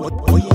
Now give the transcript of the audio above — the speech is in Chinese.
我我也